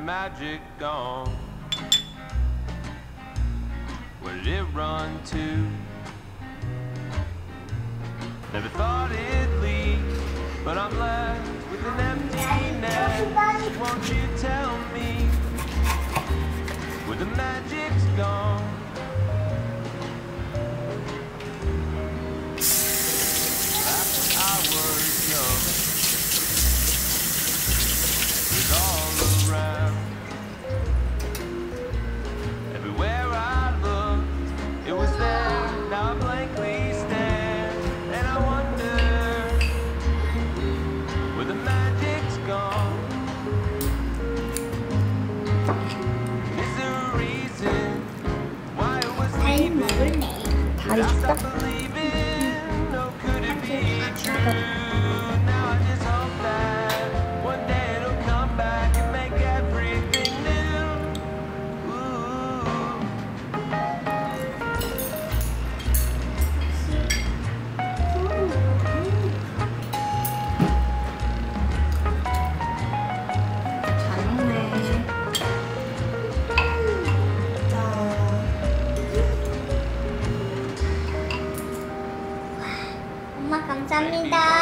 magic gong. Where did it run to? Never thought it'd leak, but I'm left with an emptiness. Won't you tell me where the magic's gone? 감사합니다.